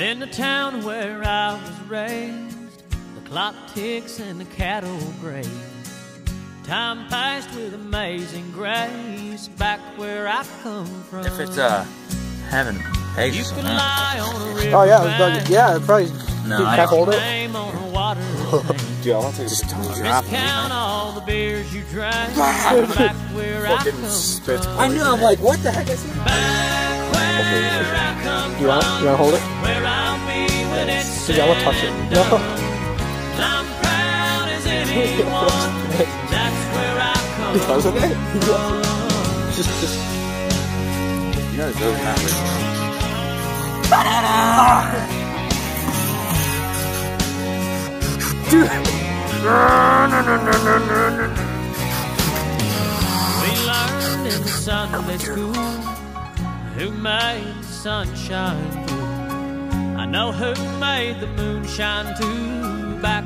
in the town where I was raised, the clock ticks and the cattle graze. Time passed with amazing grace back where I come from. If it's uh having eggs you or could something. lie on a river Oh yeah, it was bank, dug- yeah, it probably. No, Dude, I can I don't- hold it? name on a water tank. Dude, I want to take a picture. Drop it. Count all the beers you drank back where I Fucking come from. I know. I'm like, what the heck? Back where I come You want? You want to hold it? Where I'll be when it's Dude, I want to touch it. No. I'm proud as anyone. That's where I come Because of it? from. just, just. You know, it's really not rich. We learned in Sunday school who made the sunshine through. I know who made the moonshine too. Back